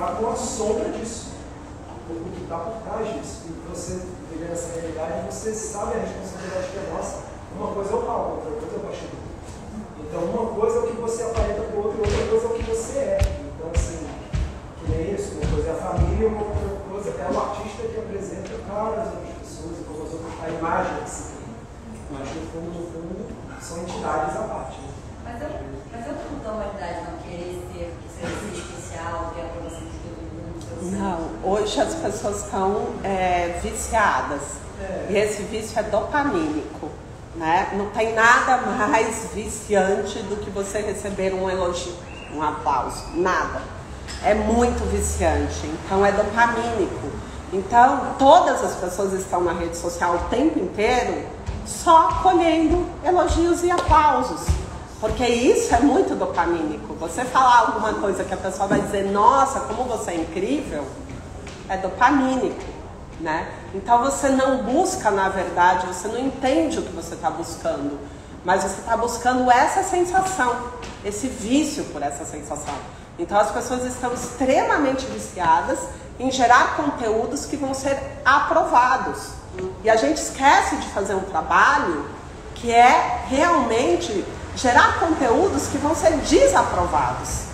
lidar com a sombra disso, o que está por trás disso. E você viver essa realidade, você sabe a responsabilidade que é nossa. Uma coisa é o palco, outra coisa é o bastidor. Então, uma coisa é o que você aparenta para o outro, outra coisa é o que você é. Então, assim, que nem isso. Uma coisa é a família, uma outra coisa é o artista que apresenta para as outras pessoas, como as outras, a imagem que se tem. Mas, no fundo, no fundo, são entidades à parte. Né? Mas eu, mas eu não dou humanidade não querer ser, ser especial, ter a aprovação. Não, hoje as pessoas estão é, viciadas. É. E esse vício é dopamínico. Né? Não tem nada mais viciante do que você receber um elogio, um aplauso. Nada. É muito viciante. Então é dopamínico. Então todas as pessoas estão na rede social o tempo inteiro só colhendo elogios e aplausos. Porque isso é muito dopamínico. Você falar alguma coisa que a pessoa vai dizer, nossa, como você é incrível, é dopamínico, né? Então você não busca, na verdade, você não entende o que você está buscando, mas você está buscando essa sensação, esse vício por essa sensação. Então as pessoas estão extremamente viciadas em gerar conteúdos que vão ser aprovados. E a gente esquece de fazer um trabalho que é realmente gerar conteúdos que vão ser desaprovados.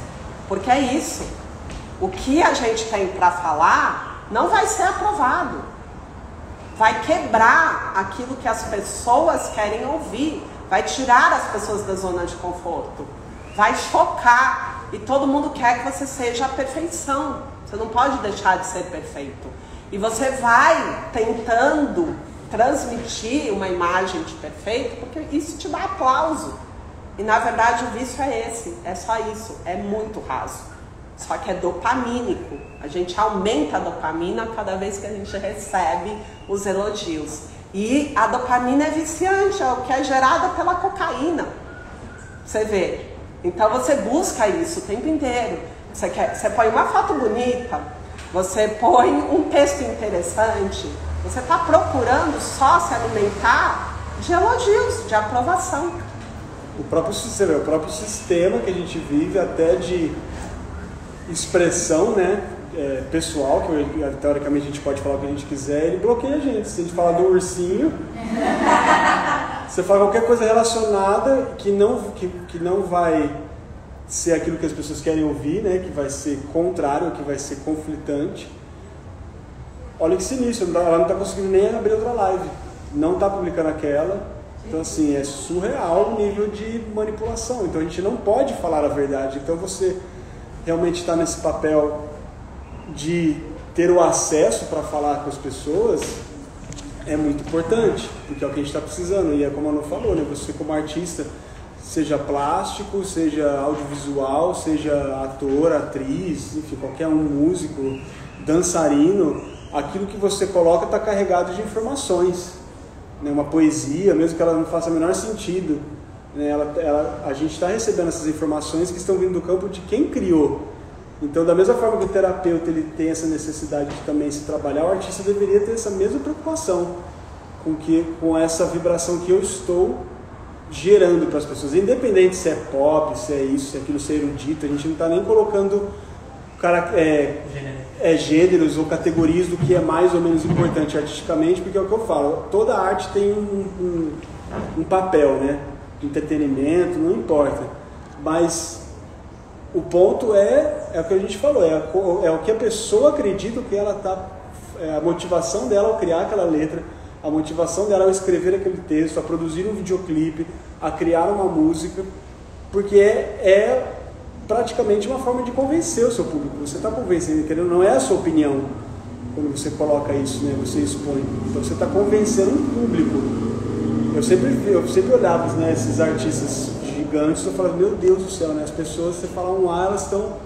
Porque é isso. O que a gente tem para falar não vai ser aprovado. Vai quebrar aquilo que as pessoas querem ouvir. Vai tirar as pessoas da zona de conforto. Vai chocar. E todo mundo quer que você seja a perfeição. Você não pode deixar de ser perfeito. E você vai tentando transmitir uma imagem de perfeito, porque isso te dá aplauso. E na verdade o vício é esse, é só isso, é muito raso. Só que é dopamínico. A gente aumenta a dopamina cada vez que a gente recebe os elogios. E a dopamina é viciante, é o que é gerada pela cocaína. Você vê. Então você busca isso o tempo inteiro. Você, quer, você põe uma foto bonita, você põe um texto interessante, você está procurando só se alimentar de elogios, de aprovação o próprio sistema, o próprio sistema que a gente vive até de expressão, né, é, pessoal, que teoricamente a gente pode falar o que a gente quiser, ele bloqueia a gente. Se a gente falar do ursinho, você fala qualquer coisa relacionada que não, que, que não vai ser aquilo que as pessoas querem ouvir, né, que vai ser contrário, que vai ser conflitante. Olha que sinistro, ela não está conseguindo nem abrir outra live. Não está publicando aquela, então, assim, é surreal o nível de manipulação. Então, a gente não pode falar a verdade. Então, você realmente está nesse papel de ter o acesso para falar com as pessoas é muito importante, porque é o que a gente está precisando. E é como a Anu falou, né? Você, como artista, seja plástico, seja audiovisual, seja ator, atriz, enfim, qualquer um músico, dançarino, aquilo que você coloca está carregado de informações né, uma poesia, mesmo que ela não faça o menor sentido, né, ela, ela, a gente está recebendo essas informações que estão vindo do campo de quem criou. Então, da mesma forma que o terapeuta ele tem essa necessidade de também se trabalhar, o artista deveria ter essa mesma preocupação com, que, com essa vibração que eu estou gerando para as pessoas, independente se é pop, se é isso, se é aquilo, se é erudito, a gente não está nem colocando cara, é, é, gêneros ou categorias do que é mais ou menos importante artisticamente, porque é o que eu falo, toda arte tem um, um, um papel, né? Entretenimento, não importa. Mas o ponto é, é o que a gente falou, é, a, é o que a pessoa acredita que ela está. É a motivação dela ao criar aquela letra, a motivação dela ao escrever aquele texto, a produzir um videoclipe, a criar uma música, porque é, é praticamente uma forma de convencer o seu público. Você está convencendo, entendeu? Não é a sua opinião quando você coloca isso, né? Você expõe. Então você está convencendo um público. Eu sempre, eu sempre olhava né, esses artistas gigantes e eu falava, meu Deus do céu, né? As pessoas, você fala um ar, elas estão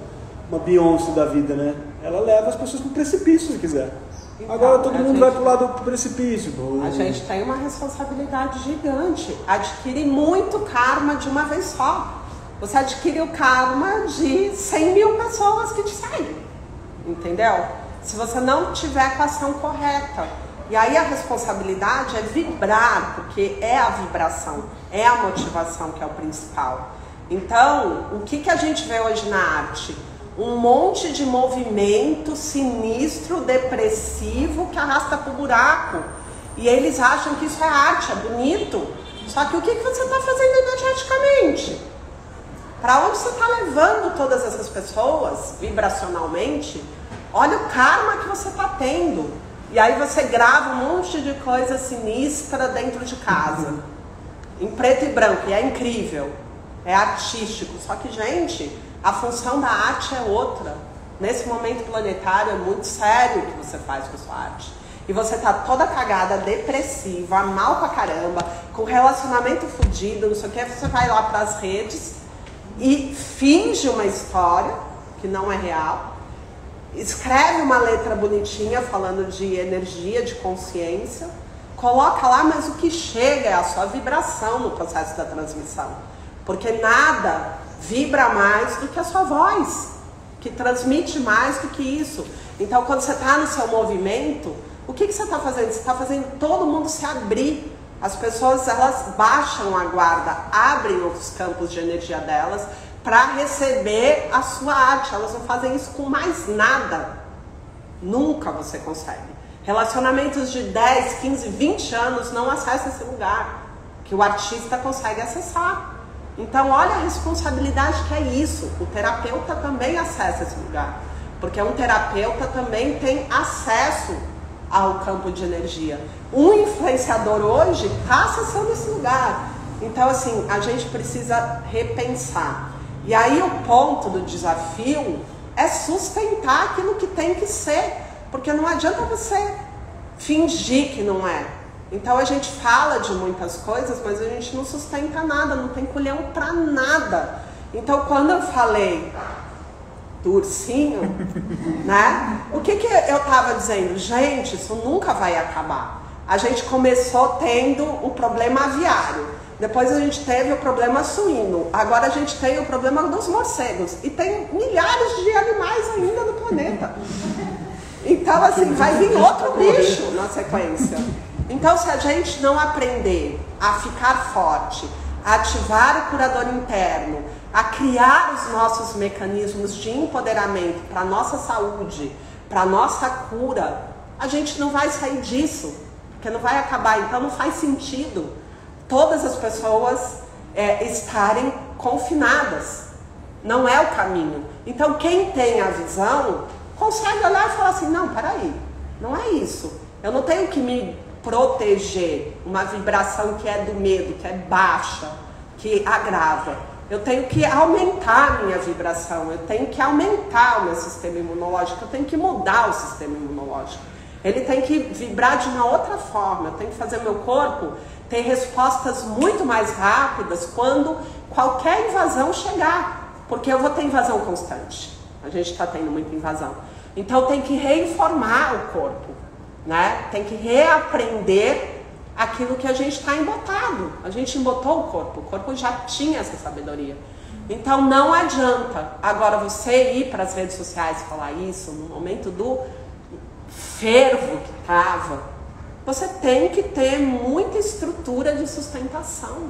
uma Beyoncé da vida, né? Ela leva as pessoas para o precipício, se quiser. Então, Agora todo mundo gente, vai para o lado do precipício. A gente tem uma responsabilidade gigante. Adquire muito karma de uma vez só. Você adquire o karma de 100 mil pessoas que te seguem. Entendeu? Se você não tiver com a ação correta. E aí a responsabilidade é vibrar, porque é a vibração, é a motivação que é o principal. Então, o que, que a gente vê hoje na arte? um monte de movimento sinistro, depressivo que arrasta pro buraco. E eles acham que isso é arte, é bonito. Só que o que, que você está fazendo energeticamente? Para onde você está levando todas essas pessoas vibracionalmente? Olha o karma que você está tendo. E aí você grava um monte de coisa sinistra dentro de casa. Em preto e branco. E é incrível. É artístico. Só que, gente, a função da arte é outra. Nesse momento planetário é muito sério o que você faz com a sua arte. E você tá toda cagada, depressiva, mal pra caramba, com relacionamento fodido, não sei o que, você vai lá pras redes e finge uma história que não é real, escreve uma letra bonitinha falando de energia, de consciência, coloca lá, mas o que chega é a sua vibração no processo da transmissão. Porque nada vibra mais do que a sua voz, que transmite mais do que isso. Então, quando você está no seu movimento, o que, que você está fazendo? Você está fazendo todo mundo se abrir. As pessoas elas baixam a guarda, abrem os campos de energia delas para receber a sua arte. Elas não fazem isso com mais nada. Nunca você consegue. Relacionamentos de 10, 15, 20 anos não acessam esse lugar que o artista consegue acessar. Então, olha a responsabilidade que é isso. O terapeuta também acessa esse lugar. Porque um terapeuta também tem acesso ao campo de energia. Um influenciador hoje está acessando esse lugar. Então, assim, a gente precisa repensar. E aí, o ponto do desafio é sustentar aquilo que tem que ser. Porque não adianta você fingir que não é. Então a gente fala de muitas coisas, mas a gente não sustenta nada, não tem colhão para nada. Então quando eu falei do ursinho, né? O que, que eu estava dizendo? Gente, isso nunca vai acabar. A gente começou tendo o problema aviário, depois a gente teve o problema suíno, agora a gente tem o problema dos morcegos e tem milhares de animais ainda no planeta. Então, assim, vai vir outro bicho na sequência. Então, se a gente não aprender a ficar forte, a ativar o curador interno, a criar os nossos mecanismos de empoderamento para a nossa saúde, para a nossa cura, a gente não vai sair disso, porque não vai acabar. Então, não faz sentido todas as pessoas é, estarem confinadas. Não é o caminho. Então, quem tem a visão consegue olhar e falar assim: não, peraí, não é isso. Eu não tenho que me proteger uma vibração que é do medo, que é baixa, que agrava. Eu tenho que aumentar a minha vibração, eu tenho que aumentar o meu sistema imunológico, eu tenho que mudar o sistema imunológico. Ele tem que vibrar de uma outra forma, eu tenho que fazer meu corpo ter respostas muito mais rápidas quando qualquer invasão chegar, porque eu vou ter invasão constante. A gente está tendo muita invasão. Então tem que reinformar o corpo, né? Tem que reaprender aquilo que a gente está embotado. A gente embotou o corpo, o corpo já tinha essa sabedoria. Então não adianta agora você ir para as redes sociais falar isso no momento do fervo que estava. Você tem que ter muita estrutura de sustentação.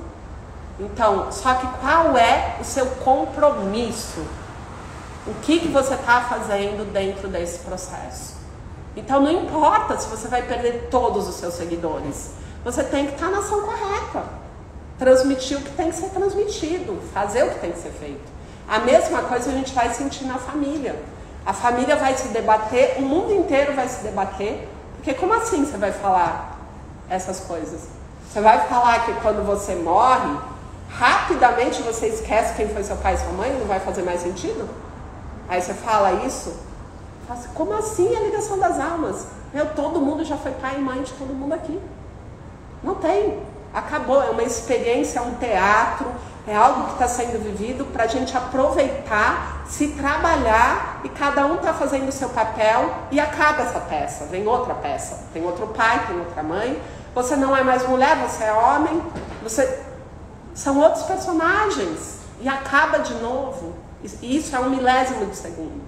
Então, só que qual é o seu compromisso? O que, que você está fazendo dentro desse processo? Então não importa se você vai perder todos os seus seguidores. Você tem que estar na ação correta. Transmitir o que tem que ser transmitido, fazer o que tem que ser feito. A mesma coisa a gente vai sentir na família. A família vai se debater, o mundo inteiro vai se debater. Porque como assim você vai falar essas coisas? Você vai falar que quando você morre, rapidamente você esquece quem foi seu pai e sua mãe? Não vai fazer mais sentido? Aí você fala isso, assim, como assim a ligação das almas? Meu, todo mundo já foi pai e mãe de todo mundo aqui. Não tem. Acabou. É uma experiência, é um teatro, é algo que está sendo vivido para a gente aproveitar, se trabalhar e cada um está fazendo o seu papel e acaba essa peça. Vem outra peça. Tem outro pai, tem outra mãe. Você não é mais mulher, você é homem. Você são outros personagens e acaba de novo. E isso é um milésimo de segundo.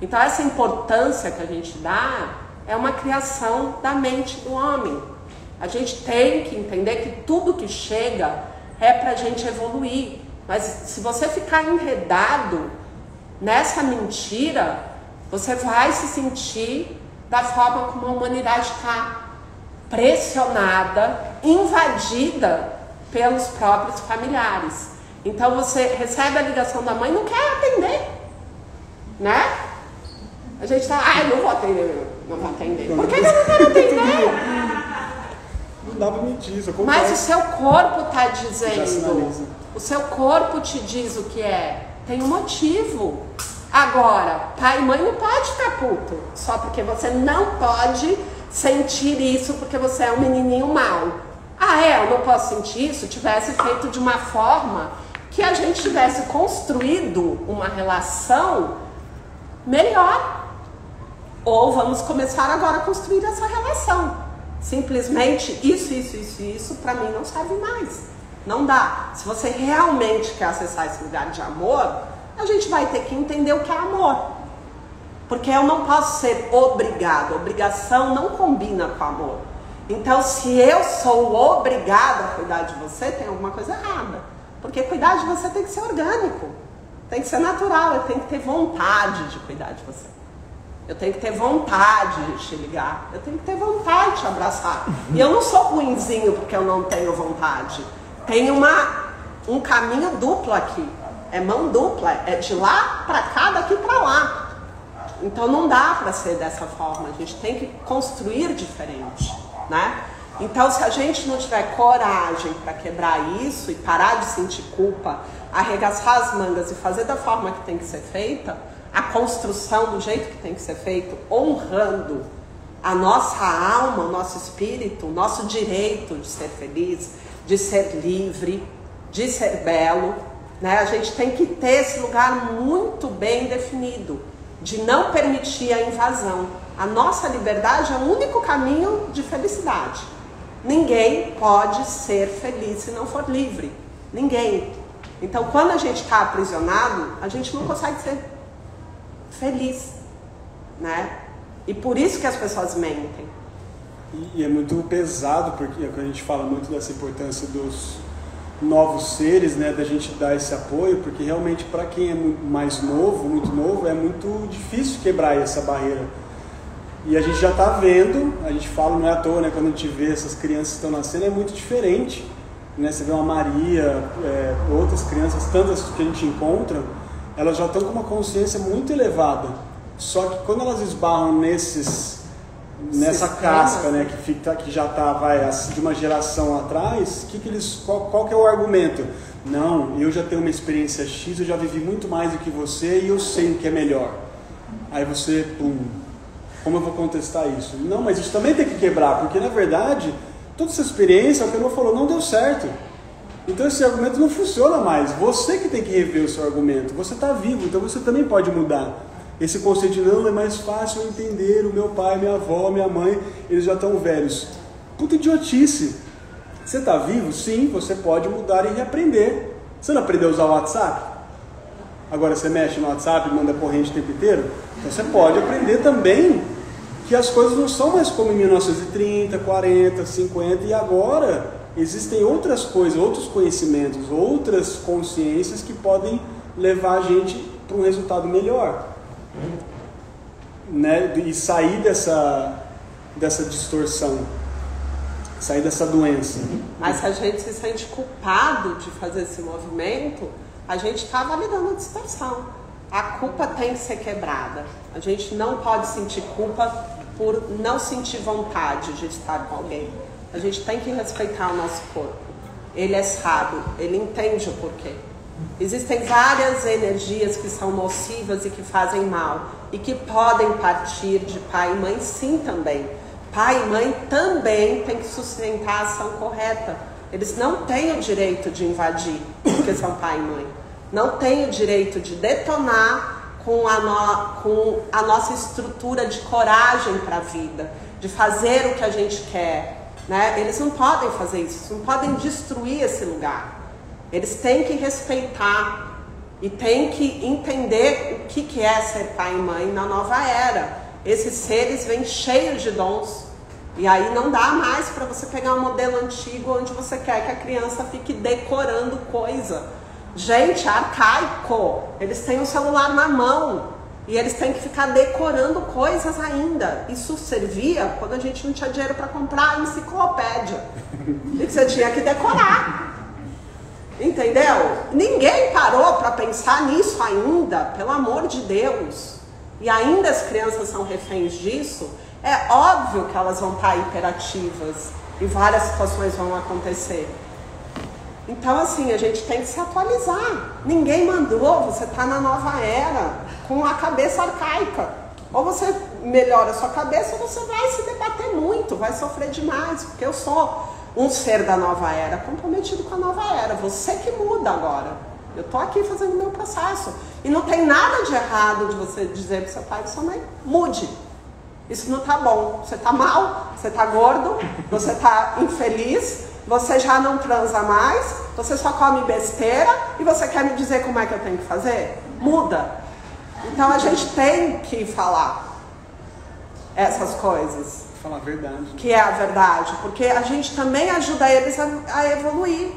Então, essa importância que a gente dá é uma criação da mente do homem. A gente tem que entender que tudo que chega é para a gente evoluir. Mas se você ficar enredado nessa mentira, você vai se sentir da forma como a humanidade está pressionada, invadida pelos próprios familiares. Então você recebe a ligação da mãe e não quer atender, né? A gente tá, ai, não vou atender, não vou atender. Por que, que eu não quero atender? Não dá pra mentir, acontece. Mas o seu corpo está dizendo, o seu corpo te diz o que é. Tem um motivo. Agora, pai e mãe não pode ficar puto só porque você não pode sentir isso porque você é um menininho mau. Ah, é, eu não posso sentir isso? Tivesse feito de uma forma que a gente tivesse construído uma relação melhor. Ou vamos começar agora a construir essa relação. Simplesmente isso, isso, isso, isso, para mim não serve mais. Não dá. Se você realmente quer acessar esse lugar de amor, a gente vai ter que entender o que é amor. Porque eu não posso ser obrigado. Obrigação não combina com amor. Então, se eu sou obrigada a cuidar de você, tem alguma coisa errada. Porque cuidar de você tem que ser orgânico. Tem que ser natural. Eu tenho que ter vontade de cuidar de você. Eu tenho que ter vontade de te ligar. Eu tenho que ter vontade de te abraçar. E eu não sou ruinzinho porque eu não tenho vontade. Tem uma, um caminho duplo aqui. É mão dupla. É de lá para cá, daqui para lá. Então não dá para ser dessa forma. A gente tem que construir diferente, né? Então se a gente não tiver coragem para quebrar isso e parar de sentir culpa, arregaçar as mangas e fazer da forma que tem que ser feita, a construção do jeito que tem que ser feito, honrando a nossa alma, o nosso espírito, o nosso direito de ser feliz, de ser livre, de ser belo, né? A gente tem que ter esse lugar muito bem definido de não permitir a invasão. A nossa liberdade é o único caminho de felicidade. Ninguém pode ser feliz se não for livre. Ninguém. Então, quando a gente está aprisionado, a gente não consegue ser feliz, né? E por isso que as pessoas mentem. E, e é muito pesado, porque a gente fala muito dessa importância dos novos seres, né, da gente dar esse apoio, porque realmente para quem é mais novo, muito novo, é muito difícil quebrar essa barreira. E a gente já está vendo, a gente fala, não é à toa, né, quando a gente vê essas crianças que estão nascendo, é muito diferente. Né? Você vê uma Maria, é, outras crianças, tantas que a gente encontra, elas já estão com uma consciência muito elevada. Só que quando elas esbarram nesses nessa Sistemas, casca, né, que, fica, que já está vai, de uma geração atrás, que que eles, qual, qual que é o argumento? Não, eu já tenho uma experiência X, eu já vivi muito mais do que você e eu sei o que é melhor. Aí você, pum, como eu vou contestar isso? Não, mas isso também tem que quebrar, porque na verdade, toda essa experiência, o que eu falou, não deu certo. Então esse argumento não funciona mais. Você que tem que rever o seu argumento. Você está vivo, então você também pode mudar. Esse conceito de não é mais fácil entender, o meu pai, minha avó, minha mãe, eles já estão velhos. Puta idiotice. Você está vivo? Sim, você pode mudar e reaprender. Você não aprendeu a usar o WhatsApp? Agora você mexe no WhatsApp e manda corrente o tempo inteiro? Então você pode aprender também que as coisas não são mais como em 1930, 40, 50 e agora existem outras coisas, outros conhecimentos, outras consciências que podem levar a gente para um resultado melhor né, e sair dessa, dessa distorção, sair dessa doença. Mas se a gente se sente culpado de fazer esse movimento, a gente está validando a distorção. A culpa tem que ser quebrada. A gente não pode sentir culpa por não sentir vontade de estar com alguém. A gente tem que respeitar o nosso corpo. Ele é sábio, ele entende o porquê. Existem várias energias que são nocivas e que fazem mal e que podem partir de pai e mãe, sim, também. Pai e mãe também têm que sustentar a ação correta. Eles não têm o direito de invadir, porque são pai e mãe. Não têm o direito de detonar com a, no, com a nossa estrutura de coragem para a vida, de fazer o que a gente quer. Né? Eles não podem fazer isso, não podem destruir esse lugar. Eles têm que respeitar e têm que entender o que, que é ser pai e mãe na nova era. Esses seres vêm cheios de dons. E aí não dá mais para você pegar um modelo antigo onde você quer que a criança fique decorando coisa. Gente, arcaico. Eles têm um celular na mão e eles têm que ficar decorando coisas ainda. Isso servia quando a gente não tinha dinheiro para comprar a enciclopédia. E você tinha que decorar. Entendeu? Ninguém parou para pensar nisso ainda, pelo amor de Deus. E ainda as crianças são reféns disso. É óbvio que elas vão estar hiperativas e várias situações vão acontecer. Então, assim, a gente tem que se atualizar. Ninguém mandou, você está na nova era, com a cabeça arcaica. Ou você melhora a sua cabeça, ou você vai se debater muito, vai sofrer demais, porque eu sou um ser da nova era, comprometido com a nova era. Você que muda agora. Eu estou aqui fazendo meu processo. E não tem nada de errado de você dizer para seu pai e sua mãe, mude. Isso não está bom. Você está mal, você está gordo, você está infeliz, você já não transa mais, você só come besteira e você quer me dizer como é que eu tenho que fazer? Muda. Então a gente tem que falar essas coisas. Falar a verdade. Que é a verdade, porque a gente também ajuda eles a, a evoluir.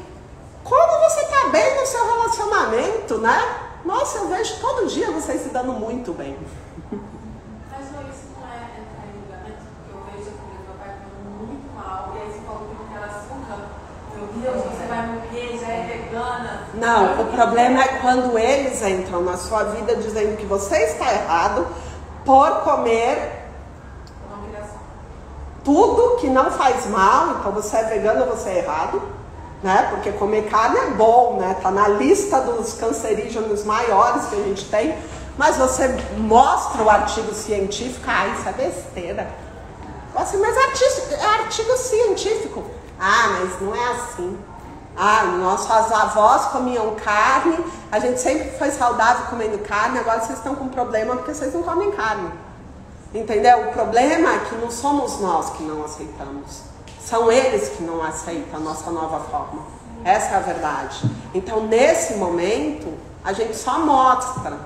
Como você está bem no seu relacionamento, né? Nossa, eu vejo todo dia vocês se dando muito bem. Mas não, isso não é entrar em julgamento, porque eu vejo que meu pai ficando muito mal, e aí você falou que aquela açúcar, meu Deus, você vai morrer, já é vegana. Não, o problema é quando eles entram na sua vida dizendo que você está errado por comer tudo que não faz mal, então você é vegano você é errado, né? Porque comer carne é bom, né? Tá na lista dos cancerígenos maiores que a gente tem, mas você mostra o artigo científico, ah, isso é besteira. Assim, mas é é artigo científico. Ah, mas não é assim. Ah, nossas avós comiam carne, a gente sempre foi saudável comendo carne, agora vocês estão com problema porque vocês não comem carne. Entendeu? O problema é que não somos nós que não aceitamos. São eles que não aceitam a nossa nova forma. Essa é a verdade. Então, nesse momento, a gente só mostra.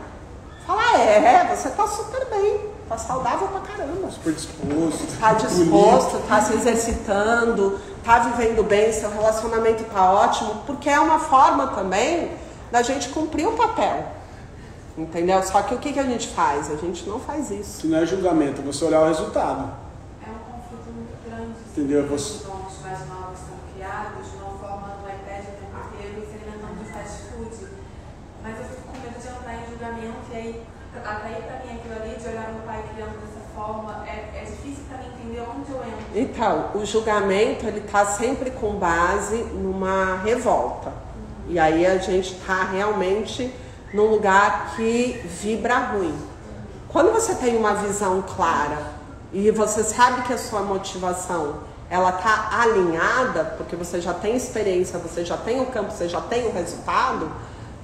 Fala, é, você tá super bem, tá saudável pra caramba. Super disposto. Tá bonito. disposto, tá se exercitando, tá vivendo bem, seu relacionamento tá ótimo, porque é uma forma também da gente cumprir o papel. Entendeu? Só que o que, que a gente faz? A gente não faz isso. Que não é julgamento, é você olhar o resultado. É um conflito muito grande. Entendeu? Os Você- dons mais novos são criados de uma forma no iPad o tempo inteiro e se alimentando de fast food. Mas eu fico com medo de entrar em julgamento e aí atrair pra mim aquilo ali, de olhar meu pai criando dessa forma, é, é difícil pra mim entender onde eu entro. Então, o julgamento ele tá sempre com base numa revolta. E aí a gente tá realmente num lugar que vibra ruim. Quando você tem uma visão clara e você sabe que a sua motivação ela tá alinhada, porque você já tem experiência, você já tem o campo, você já tem o resultado,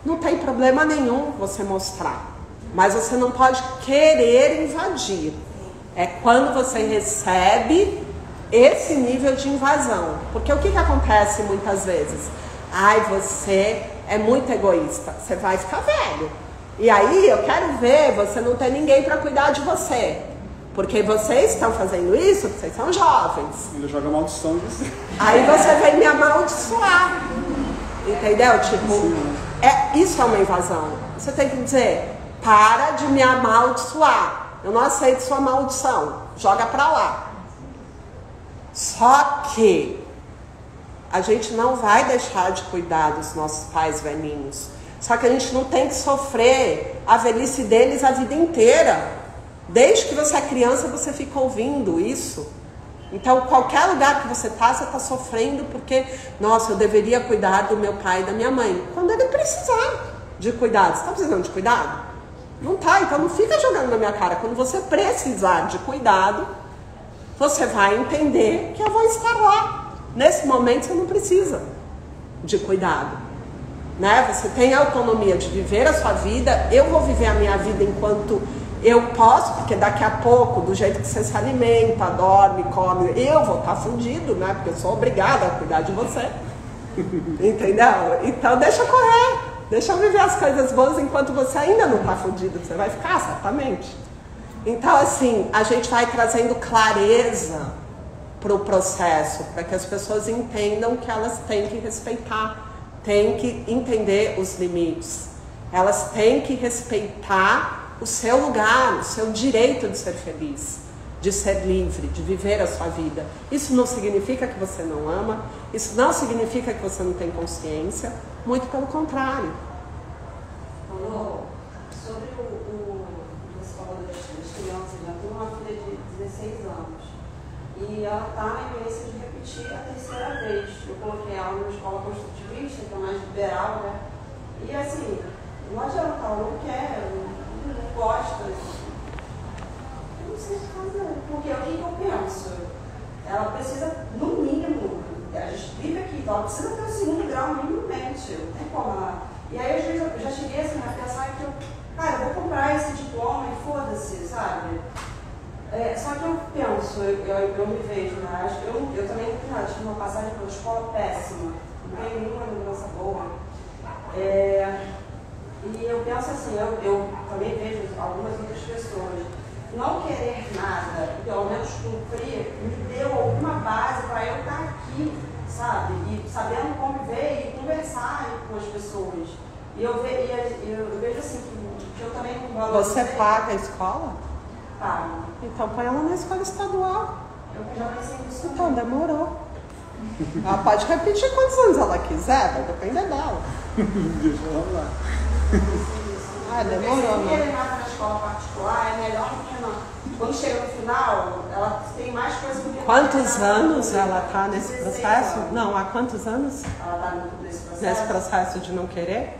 não tem problema nenhum você mostrar. Mas você não pode querer invadir. É quando você recebe esse nível de invasão. Porque o que, que acontece muitas vezes? Ai, você é muito egoísta. Você vai ficar velho. E aí eu quero ver você não ter ninguém para cuidar de você. Porque vocês estão fazendo isso, vocês são jovens. Ainda joga maldição em você. Aí você vem me amaldiçoar. Entendeu? Tipo, é, isso é uma invasão. Você tem que dizer, para de me amaldiçoar. Eu não aceito sua maldição. Joga pra lá. Só que a gente não vai deixar de cuidar dos nossos pais velhinhos. Só que a gente não tem que sofrer a velhice deles a vida inteira. Desde que você é criança, você fica ouvindo isso. Então, qualquer lugar que você está, você está sofrendo porque, nossa, eu deveria cuidar do meu pai e da minha mãe. Quando ele precisar de cuidado. Você está precisando de cuidado? Não tá, então não fica jogando na minha cara. Quando você precisar de cuidado, você vai entender que eu vou estar lá. Nesse momento você não precisa de cuidado. Né? Você tem a autonomia de viver a sua vida. Eu vou viver a minha vida enquanto eu posso, porque daqui a pouco, do jeito que você se alimenta, dorme, come, eu vou estar fundido, né? Porque eu sou obrigada a cuidar de você. Entendeu? Então deixa correr. Deixa eu viver as coisas boas enquanto você ainda não está fundido. Você vai ficar, certamente. Então, assim, a gente vai trazendo clareza para o processo, para que as pessoas entendam que elas têm que respeitar têm que entender os limites. Elas têm que respeitar o seu lugar, o seu direito de ser feliz, de ser livre, de viver a sua vida. Isso não significa que você não ama, isso não significa que você não tem consciência, muito pelo contrário. Falou sobre o, o você falou das, crianças, eu tenho uma filha de 16 anos e ela está na iminência de repetir a terceira vez. Eu coloquei ela numa escola construtivista, que é mais liberal, né? E assim, não adianta, ela não quer, não, gosta. Eu porque o que, eu penso? Ela precisa, no mínimo, a gente vive aqui, então ela precisa ter o segundo grau minimamente. Não tem como ela. E aí, às vezes, eu já cheguei assim a pensar que eu, cara, eu vou comprar esse diploma e foda-se, sabe? É, só que eu penso, eu, eu, eu me vejo, né? Eu, eu também não, tive uma passagem pela escola péssima, não tenho nenhuma lembrança boa. É, e eu penso assim, eu, eu também vejo algumas outras pessoas. Não querer nada, pelo menos cumprir, me deu alguma base para eu estar aqui, sabe? E sabendo conviver e conversar com as pessoas. E eu, ve, e eu vejo assim que, que eu também valorizo. Você paga a escola? Pago. Então põe ela na escola estadual. Eu já pensei nisso. Então demorou. Ela pode repetir quantos anos ela quiser, vai depender dela. Deixa ela lá. Ah, demorou, né? né? na escola particular é melhor do que não. Quando chega no final, ela tem mais coisa do que Quantos anos ela está nesse processo? Anos. Não, há quantos anos? Ela está nesse processo? Nesse processo de não querer?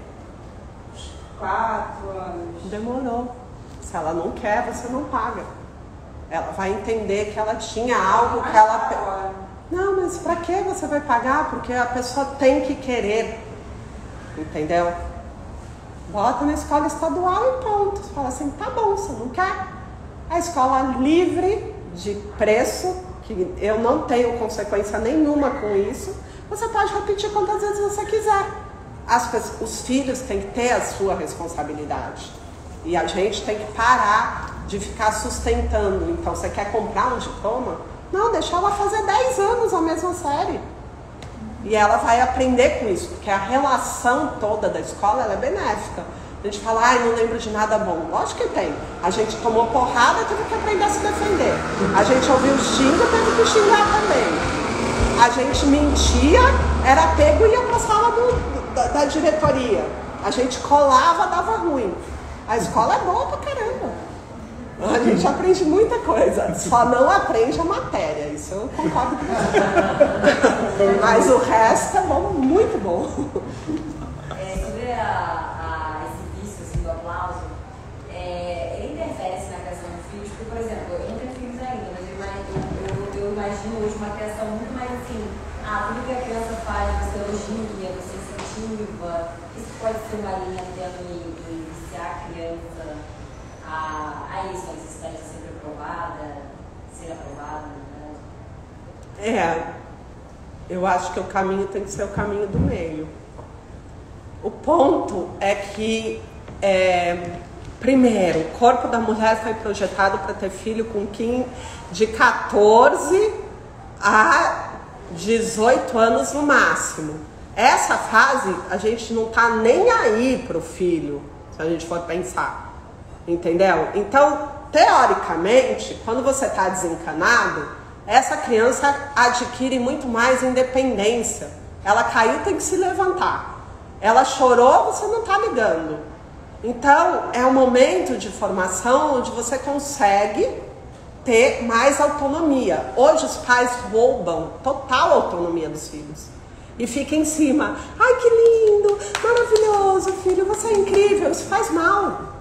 Quatro anos. Demorou. Se ela não quer, você não paga. Ela vai entender que ela tinha algo que ela. Não, mas para que você vai pagar? Porque a pessoa tem que querer. Entendeu? Bota na escola estadual e ponto. Você fala assim, tá bom, você não quer. A escola livre de preço, que eu não tenho consequência nenhuma com isso, você pode repetir quantas vezes você quiser. As, os filhos têm que ter a sua responsabilidade. E a gente tem que parar de ficar sustentando. Então, você quer comprar um diploma? Não, deixa ela fazer 10 anos a mesma série. E ela vai aprender com isso, porque a relação toda da escola é benéfica. A gente fala, ai, não lembro de nada bom. Lógico que tem. A gente tomou porrada, teve que aprender a se defender. A gente ouviu xinga, teve que xingar também. A gente mentia, era pego e ia para a sala do, da, da diretoria. A gente colava, dava ruim. A escola é boa pra caramba. A gente aprende muita coisa, só não aprende a matéria, isso eu concordo com você. Mas o resto é bom, muito bom. É, sobre a, a, esse vício assim, do aplauso, é, ele interfere na criação dos filhos, porque, por exemplo, eu não tenho filhos ainda, mas eu, eu, eu imagino hoje uma criação muito mais assim, ah, tudo que a criança faz, você elogia, você incentiva, isso pode ser uma linha tendo em, em viciar a criança a, a isso, a de ser aprovada, ser aprovada, né? É, eu acho que o caminho tem que ser o caminho do meio. O ponto é que, é, primeiro, o corpo da mulher foi projetado para ter filho com quem de 14 a 18 anos no máximo. Essa fase a gente não tá nem aí pro filho, se a gente for pensar. Entendeu? Então, teoricamente, quando você está desencanado, essa criança adquire muito mais independência. Ela caiu, tem que se levantar. Ela chorou, você não está ligando. Então, é um momento de formação onde você consegue ter mais autonomia. Hoje os pais roubam total autonomia dos filhos. E fica em cima. Ai, que lindo, maravilhoso, filho, você é incrível. Isso faz mal.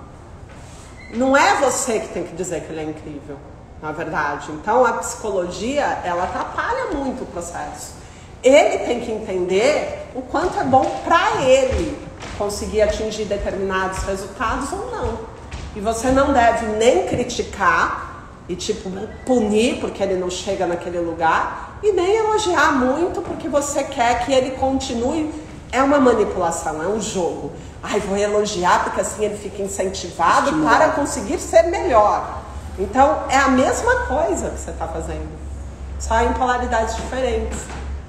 Não é você que tem que dizer que ele é incrível, na verdade. Então a psicologia, ela atrapalha muito o processo. Ele tem que entender o quanto é bom para ele conseguir atingir determinados resultados ou não. E você não deve nem criticar e tipo punir porque ele não chega naquele lugar e nem elogiar muito porque você quer que ele continue. É uma manipulação, é um jogo. Ai, vou elogiar porque assim ele fica incentivado Estimulado. para conseguir ser melhor. Então é a mesma coisa que você está fazendo, só em polaridades diferentes.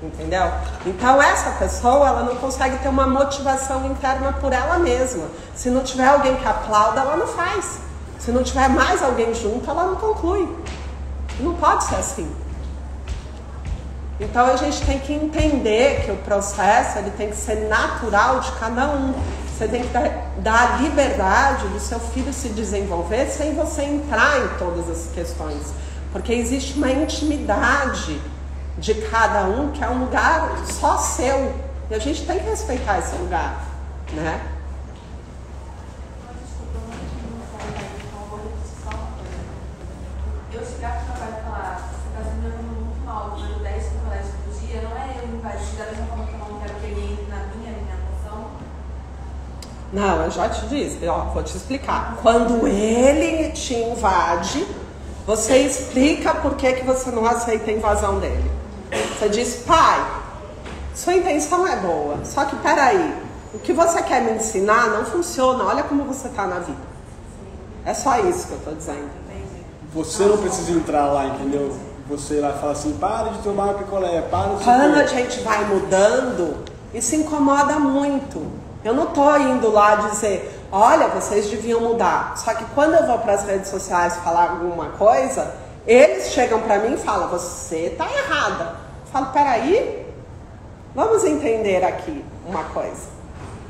Entendeu? Então essa pessoa ela não consegue ter uma motivação interna por ela mesma. Se não tiver alguém que aplauda, ela não faz. Se não tiver mais alguém junto, ela não conclui. Não pode ser assim. Então a gente tem que entender que o processo ele tem que ser natural de cada um. Você tem que dar a liberdade do seu filho se desenvolver sem você entrar em todas as questões. Porque existe uma intimidade de cada um que é um lugar só seu. E a gente tem que respeitar esse lugar, né? Eu chegar pro meu pai e falar, você tá se alimentando muito mal, comendo 10 chocolates por dia, não é eu invadir da mesma forma que eu não quero que ele entre na minha alimentação? Não, eu já te disse, ó, vou te explicar. Quando ele te invade, você explica por que, que você não aceita a invasão dele. Você diz, pai, sua intenção é boa, só que peraí, o que você quer me ensinar não funciona, olha como você está na vida. É só isso que eu estou dizendo. Você não precisa entrar lá, entendeu? Você lá fala assim, para de tomar picolé, para de Quando a gente vai mudando, isso incomoda muito. Eu não estou indo lá dizer, olha, vocês deviam mudar. Só que quando eu vou para as redes sociais falar alguma coisa, eles chegam para mim e falam, você está errada. Eu falo, peraí, vamos entender aqui uma coisa.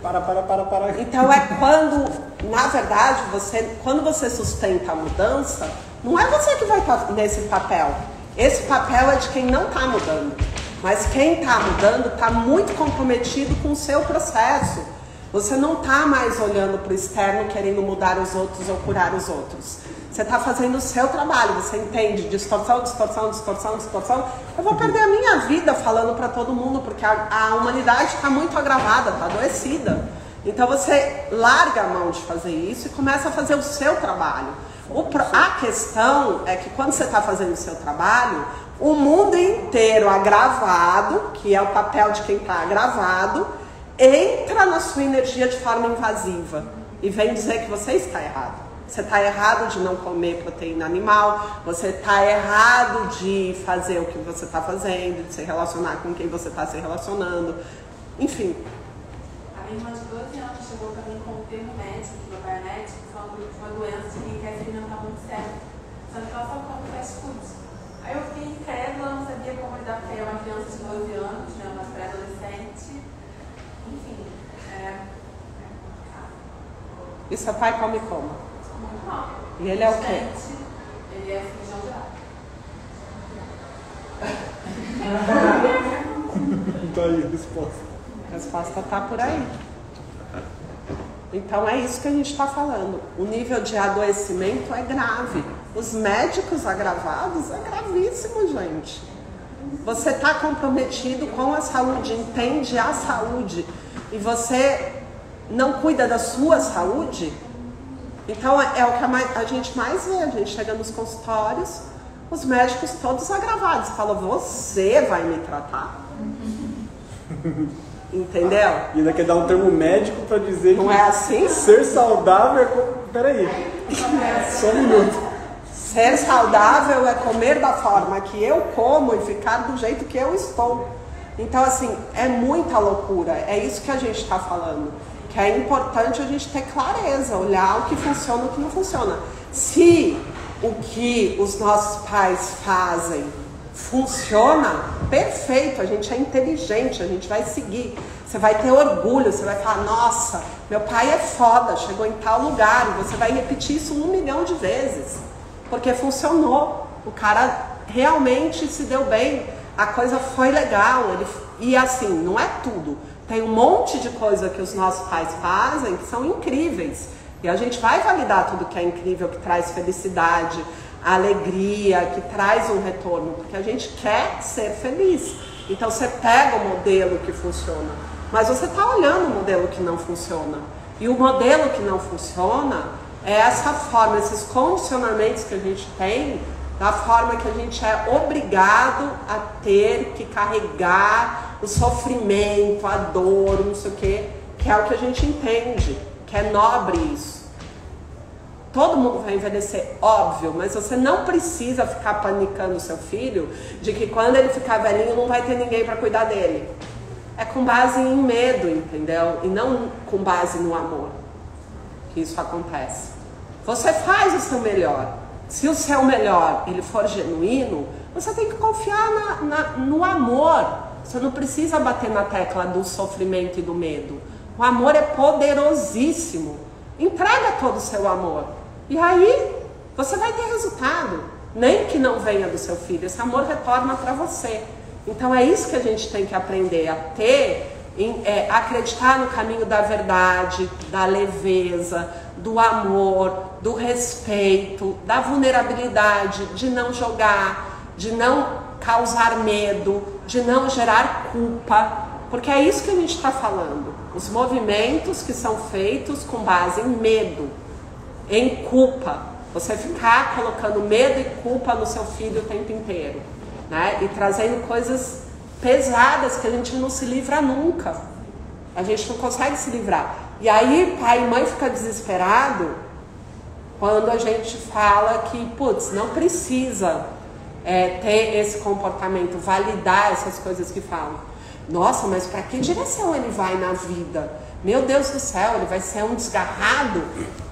Para, para, para, para. Então é quando, na verdade, você, quando você sustenta a mudança, não é você que vai estar nesse papel. Esse papel é de quem não está mudando. Mas quem está mudando está muito comprometido com o seu processo. Você não está mais olhando para o externo querendo mudar os outros ou curar os outros. Você está fazendo o seu trabalho, você entende distorção, distorção, distorção, distorção. Eu vou perder a minha vida falando para todo mundo, porque a, a humanidade está muito agravada, está adoecida. Então você larga a mão de fazer isso e começa a fazer o seu trabalho. O, a questão é que quando você está fazendo o seu trabalho, o mundo inteiro agravado, que é o papel de quem está agravado, entra na sua energia de forma invasiva e vem dizer que você está errado. Você está errado de não comer proteína animal, você está errado de fazer o que você está fazendo, de se relacionar com quem você está se relacionando. Enfim. A minha irmã de 12 anos chegou para mim com um termo médico, que meu pai é médico, falando de uma doença de quem quer se alimentar muito certo. Sendo que ela só come fast food. Aí eu fiquei incrédula, não sabia como lidar, porque é uma criança de 12 anos, né, uma pré-adolescente. Enfim, é, é complicado. E seu pai come como? E ele é o quê? Ele é feijão de ar. Então aí, resposta. A resposta está por aí. Então é isso que a gente está falando. O nível de adoecimento é grave. Os médicos agravados é gravíssimo, gente. Você está comprometido com a saúde, entende a saúde, e você não cuida da sua saúde, então é o que a, gente mais vê. A gente chega nos consultórios, os médicos todos agravados. Fala, você vai me tratar. Entendeu? E ainda quer dar um termo médico para dizer Não que é assim? ser saudável é. Peraí. Só um minuto. Ser saudável é comer da forma que eu como e ficar do jeito que eu estou. Então, assim, é muita loucura. É isso que a gente está falando. Que é importante a gente ter clareza, olhar o que funciona e o que não funciona. Se o que os nossos pais fazem funciona, perfeito, a gente é inteligente, a gente vai seguir. Você vai ter orgulho, você vai falar, nossa, meu pai é foda, chegou em tal lugar, e você vai repetir isso um milhão de vezes. Porque funcionou. O cara realmente se deu bem, a coisa foi legal. Ele, e assim, não é tudo. Tem um monte de coisa que os nossos pais fazem que são incríveis. E a gente vai validar tudo que é incrível, que traz felicidade, alegria, que traz um retorno, porque a gente quer ser feliz. Então você pega o modelo que funciona, mas você está olhando o modelo que não funciona. E o modelo que não funciona é essa forma, esses condicionamentos que a gente tem, da forma que a gente é obrigado a ter que carregar o sofrimento, a dor, não sei o quê, que é o que a gente entende, que é nobre isso. Todo mundo vai envelhecer, óbvio, mas você não precisa ficar panicando seu filho de que quando ele ficar velhinho não vai ter ninguém para cuidar dele. É com base em medo, entendeu? E não com base no amor que isso acontece. Você faz o seu melhor. Se o seu melhor ele for genuíno, você tem que confiar na, na, no amor. Você não precisa bater na tecla do sofrimento e do medo. O amor é poderosíssimo. Entrega todo o seu amor. E aí você vai ter resultado. Nem que não venha do seu filho, esse amor retorna para você. Então é isso que a gente tem que aprender a ter, em, é, acreditar no caminho da verdade, da leveza, do amor, do respeito, da vulnerabilidade, de não jogar, de não causar medo, de não gerar culpa, porque é isso que a gente está falando. Os movimentos que são feitos com base em medo em culpa. Você ficar colocando medo e culpa no seu filho o tempo inteiro, né? E trazendo coisas pesadas que a gente não se livra nunca. A gente não consegue se livrar. E aí pai e mãe fica desesperado quando a gente fala que, putz, não precisa é, ter esse comportamento, validar essas coisas que falam. Nossa, mas para que direção ele vai na vida? Meu Deus do céu, ele vai ser um desgarrado?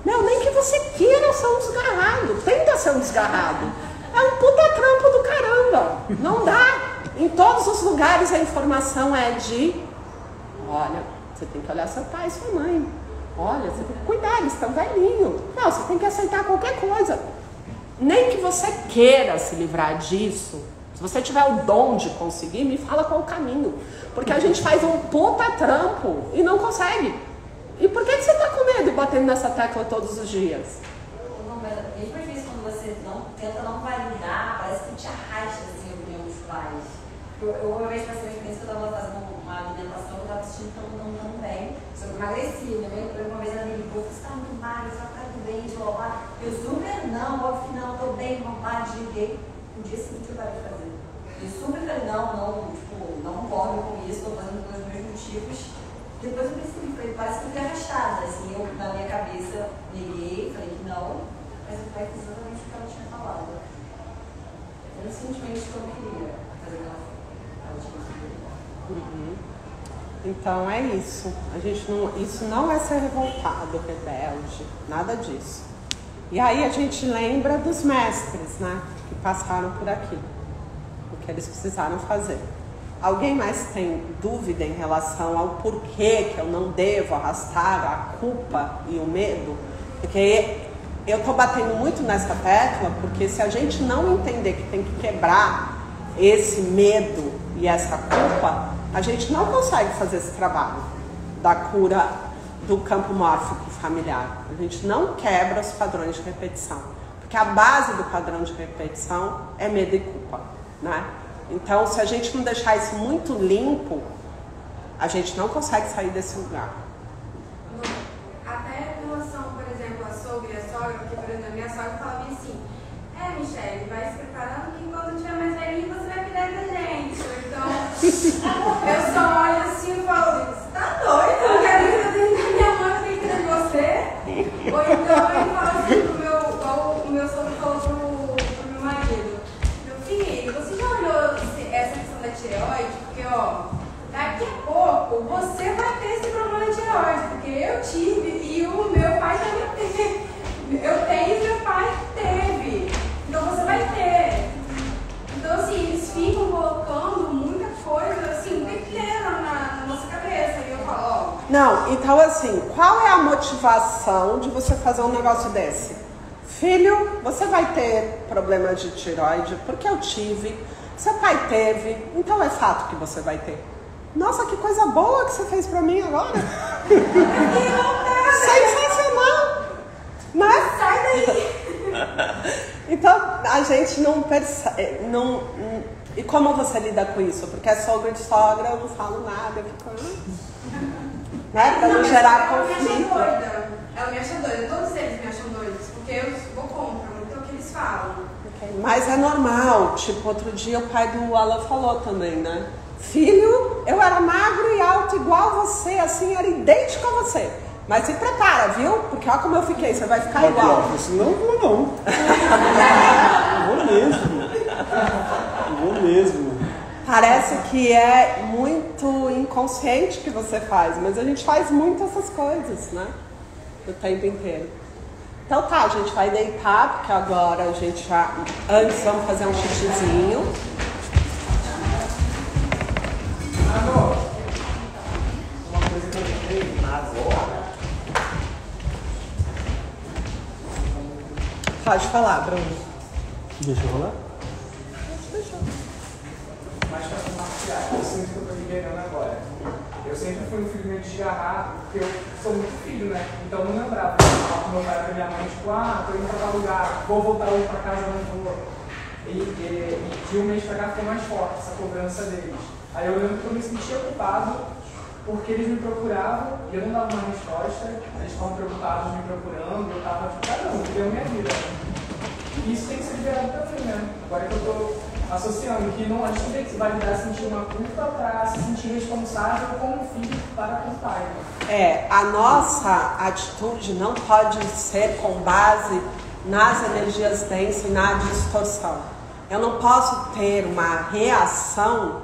Não, nem que você queira ser um desgarrado. Tenta ser um desgarrado. É um puta trampo do caramba. Não dá. Em todos os lugares a informação é de: olha, você tem que olhar seu pai e sua mãe. Olha, você tem que cuidar, eles estão velhinhos. Não, você tem que aceitar qualquer coisa. Nem que você queira se livrar disso. Se você tiver o dom de conseguir, me fala qual o caminho. Porque a gente faz um puta trampo e não consegue. E por que, você está com medo de batendo nessa tecla todos os dias? É difícil quando você não, tenta não validar, parece que te arrasta assim, opinião dos pais. Eu, eu uma vez passei uma experiência que eu estava fazendo uma alimentação, eu estava assistindo que não estava bem. Só que eu emagreci, minha mãe uma vez ela me ligou, você está muito magro, você está muito bem, de louvar. Eu super não, que não, estou bem, para, desliguei. No dia seguinte eu parei de fazer. Eu super falei, não, não, tipo, não concordo com isso, estou fazendo pelos meus motivos. Depois eu percebi, falei, parece que eu fui arrastada, assim, eu na minha cabeça neguei, falei que não, mas pai fez exatamente o que ela tinha falado. Era simplesmente eu não queria fazer aquela uhum. Então é isso. A gente não, isso não é ser revoltado, rebelde, nada disso. E aí a gente lembra dos mestres, né, que passaram por aqui, o que eles precisaram fazer. Alguém mais tem dúvida em relação ao porquê que eu não devo arrastar a culpa e o medo? Porque eu estou batendo muito nessa tecla, porque se a gente não entender que tem que quebrar esse medo e essa culpa, a gente não consegue fazer esse trabalho da cura do campo mórfico familiar. A gente não quebra os padrões de repetição, porque a base do padrão de repetição é medo e culpa, né? Então, se a gente não deixar isso muito limpo, a gente não consegue sair desse lugar. Até em relação, por exemplo, a sogra e a sogra, porque, por exemplo, minha sogra falava assim: É, Michelle, vai se preparando que quando tiver mais velhinho você vai cuidar da gente. Então, eu só olho assim e falo: Você tá doido? Eu quero ir dentro da minha mãe, eu tenho que de você. Ou então eu falo assim pro meu, igual o meu sogro falou pro, pro meu marido: Meu filho, você já olhou essa questão da tireoide? Porque, ó, daqui a pouco você vai ter esse problema de tireoide, porque eu tive e o meu pai também teve. Eu tenho e meu pai teve. Então você vai ter. Então, assim, eles ficam colocando muita coisa, assim, o na, na nossa cabeça. E eu falo, ó. Não, então assim, qual é a motivação de você fazer um negócio desse? Filho, você vai ter problema de tiroide, porque eu tive, seu pai teve, então é fato que você vai ter. Nossa, que coisa boa que você fez pra mim agora! Sensacional! Né? Sai daí! Então a gente não percebe. Não, e como você lida com isso? Porque é sogra de sogra, eu não falo nada, eu fico. Né? Pra não gerar Ela me acha conflito. Ela me acha doida. Todos eles me acham doidos. Porque eu vou contra muito o que eles falam. Mas é normal, tipo, outro dia o pai do Alan falou também, né? Filho, eu era magro e alto igual você, assim, era idêntico a você. Mas se prepara, viu? Porque olha como eu fiquei, você vai ficar igual. eu disse, não vou não. Não vou mesmo. Não vou mesmo. Parece que é muito inconsciente que você faz, mas a gente faz muito essas coisas, né? O tempo inteiro. Então tá, a gente vai deitar, porque agora a gente já. Antes vamos fazer um xixizinho. Amor, uma coisa que eu lembrei agora. Pode falar, Bruno. Deixa eu rolar? mais para compartilhar. Eu sinto que eu estou liberando agora. Eu sempre fui um filho meio desgarrado, porque eu sou muito filho, né? Então eu não lembrava. Eu falava com meu pai com minha mãe, tipo, ah, tô indo pra tal lugar, vou voltar hoje pra casa, não vou. E, e, e de um mês pra cá ficou mais forte essa cobrança deles. Aí eu lembro que eu me sentia culpado porque eles me procuravam e eu não dava uma resposta, eles estavam preocupados me procurando, eu tava tipo, caramba, eu queria a minha vida. E isso tem que ser liberado também, né? Agora que eu tô associando que não, a gente não tem que se validar sentir uma culpa para se sentir responsável como filho para com o pai. É, a nossa atitude não pode ser com base nas energias densas e na distorção. Eu não posso ter uma reação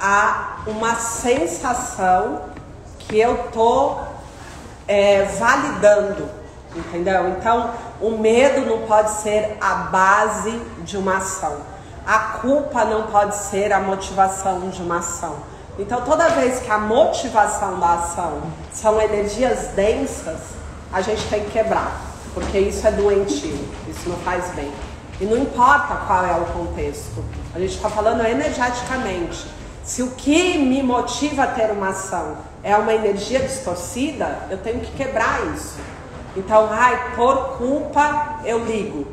a uma sensação que eu tô é, validando, entendeu? Então, o medo não pode ser a base de uma ação. A culpa não pode ser a motivação de uma ação. Então, toda vez que a motivação da ação são energias densas, a gente tem que quebrar, porque isso é doentio, isso não faz bem. E não importa qual é o contexto, a gente está falando energeticamente. Se o que me motiva a ter uma ação é uma energia distorcida, eu tenho que quebrar isso. Então, ai, por culpa eu ligo.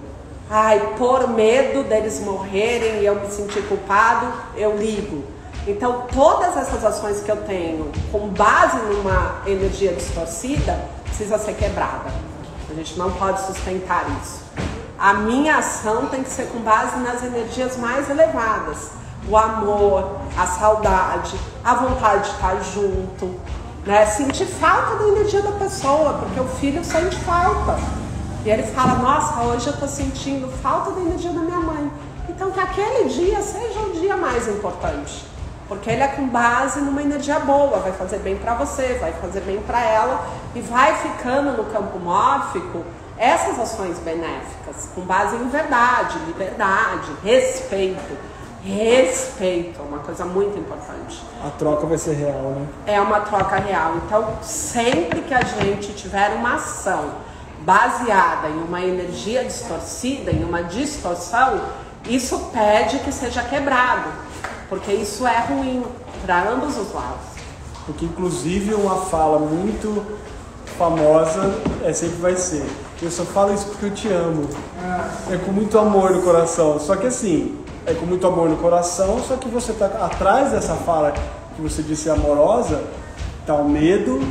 Ai, por medo deles morrerem e eu me sentir culpado, eu ligo. Então, todas essas ações que eu tenho com base numa energia distorcida precisa ser quebrada. A gente não pode sustentar isso. A minha ação tem que ser com base nas energias mais elevadas. O amor, a saudade, a vontade de estar junto, né? Sentir falta da energia da pessoa, porque o filho sente falta. E ele fala, nossa, hoje eu estou sentindo falta da energia da minha mãe. Então que aquele dia seja o dia mais importante. Porque ele é com base numa energia boa, vai fazer bem para você, vai fazer bem para ela e vai ficando no campo mórfico essas ações benéficas, com base em verdade, liberdade, respeito. Respeito é uma coisa muito importante. A troca vai ser real, né? É uma troca real. Então, sempre que a gente tiver uma ação baseada em uma energia distorcida, em uma distorção, isso pede que seja quebrado, porque isso é ruim para ambos os lados. Porque inclusive uma fala muito famosa é sempre vai ser. Eu só falo isso porque eu te amo. É com muito amor no coração. Só que assim, é com muito amor no coração, só que você tá atrás dessa fala que você disse amorosa, tá o medo,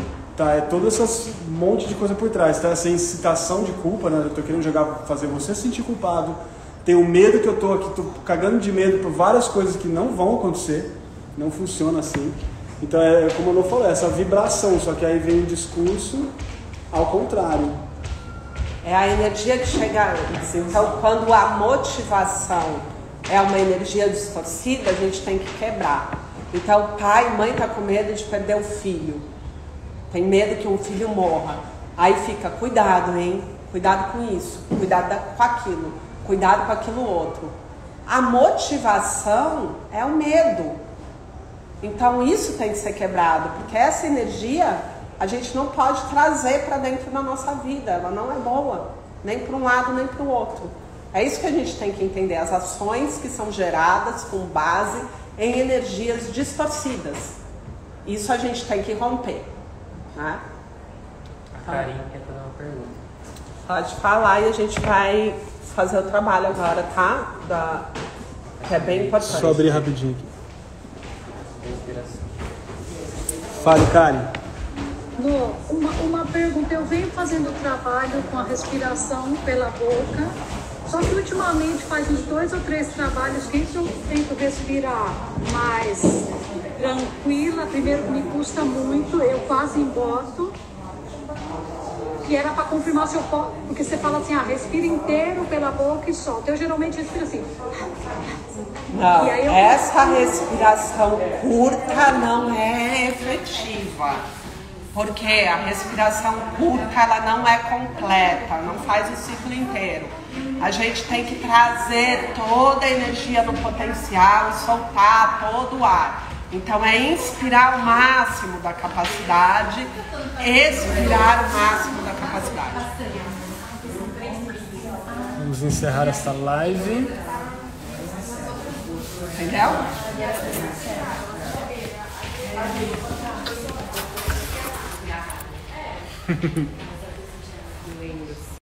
tá é todo esse monte de coisa por trás, tá essa incitação de culpa, né? Eu tô querendo jogar fazer você se sentir culpado. Tem o medo que eu tô aqui, tô cagando de medo por várias coisas que não vão acontecer. Não funciona assim. Então é como eu falei, essa vibração, só que aí vem o discurso ao contrário. É a energia que chega antes. Então, quando a motivação é uma energia distorcida, a gente tem que quebrar. Então, pai e mãe tá com medo de perder o filho. Tem medo que um filho morra. Aí fica, cuidado, hein? Cuidado com isso, cuidado com aquilo, cuidado com aquilo outro. A motivação é o medo. Então isso tem que ser quebrado, porque essa energia a gente não pode trazer para dentro da nossa vida, ela não é boa, nem para um lado nem para o outro. É isso que a gente tem que entender, as ações que são geradas com base em energias distorcidas. Isso a gente tem que romper. Né? A Karin quer fazer uma pergunta. Pode falar e a gente vai fazer o trabalho agora, tá? Da... Que é bem importante. Só abrir rapidinho aqui. Respiração. Fale, Karen. No, uma, uma pergunta, eu venho fazendo trabalho com a respiração pela boca, só que ultimamente faz uns dois ou três trabalhos que eu tento respirar mais tranquila. Primeiro me custa muito, eu quase emboto. E era para confirmar se eu posso. Porque você fala assim, ah, respira inteiro pela boca e solta. Eu geralmente respiro assim. Não, eu- essa respiração curta não é efetiva. Porque a respiração curta ela não é completa, não faz o ciclo inteiro. A gente tem que trazer toda a energia no potencial e soltar todo o ar. Então é inspirar o máximo da capacidade, expirar o máximo da capacidade. Vamos encerrar essa live. Entendeu?